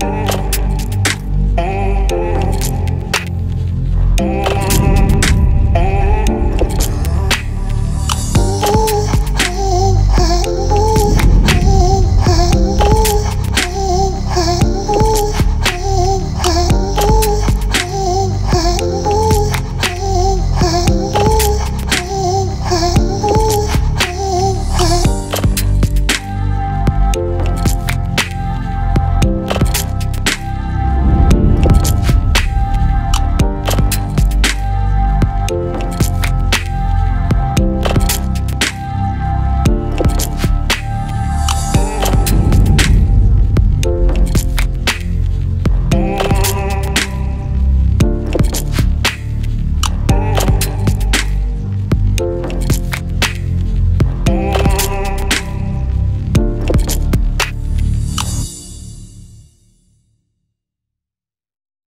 Bye.